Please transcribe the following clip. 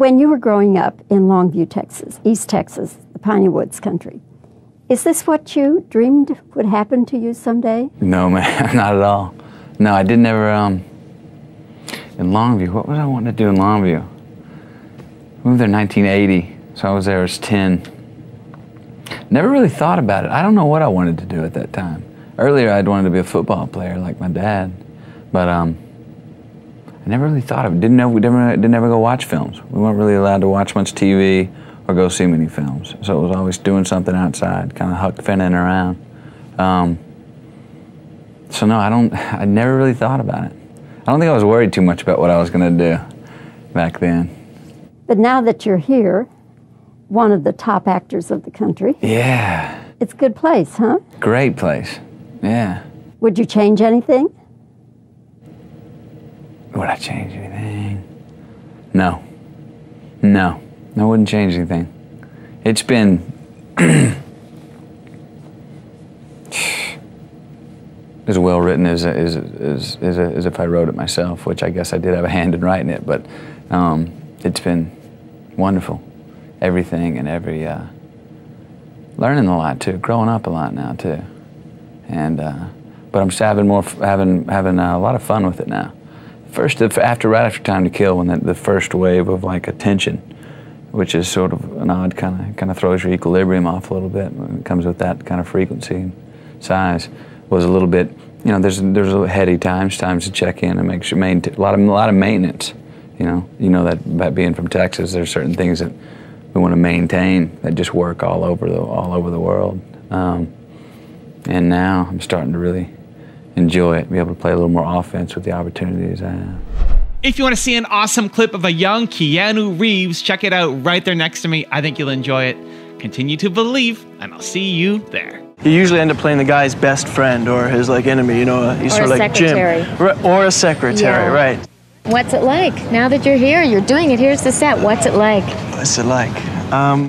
When you were growing up in Longview, Texas, East Texas, the Piney Woods country, is this what you dreamed would happen to you someday? No, man, not at all. No, I did never. Um, in Longview, what was I wanting to do in Longview? Moved there in 1980, so I was there as 10. Never really thought about it. I don't know what I wanted to do at that time. Earlier, I'd wanted to be a football player like my dad, but um, I never really thought of it. Didn't know we never didn't ever go watch films. We weren't really allowed to watch much TV or go see many films, so it was always doing something outside, kind of huck finning around. Um, so no, I don't. I never really thought about it. I don't think I was worried too much about what I was going to do back then. But now that you're here, one of the top actors of the country, Yeah, it's a good place, huh? great place. Yeah. Would you change anything? Would I change anything? No. No. I wouldn't change anything. It's been as well written as, as, as, as, as if I wrote it myself, which I guess I did have a hand in writing it, but um, it's been wonderful. Everything and every, uh, learning a lot too, growing up a lot now too. And, uh, but I'm having more, having, having uh, a lot of fun with it now. First, after, right after Time to Kill, when the, the first wave of like attention, which is sort of an odd kind of, kind of throws your equilibrium off a little bit it comes with that kind of frequency and size, was a little bit, you know, there's, there's a heady times, times to check in and make sure, maintain, a lot of, a lot of maintenance, you know, you know that about being from Texas, there's certain things that we want to maintain that just work all over the, all over the world. Um, and now I'm starting to really enjoy it, be able to play a little more offense with the opportunities I have. If you want to see an awesome clip of a young Keanu Reeves, check it out right there next to me. I think you'll enjoy it. Continue to believe, and I'll see you there. You usually end up playing the guy's best friend or his like enemy, you know. He's Or sort of like secretary. Jim, Right, or a secretary, Yeah. right? What's it like? Now that you're here, you're doing it. Here's the set. What's it like? What's it like? Um,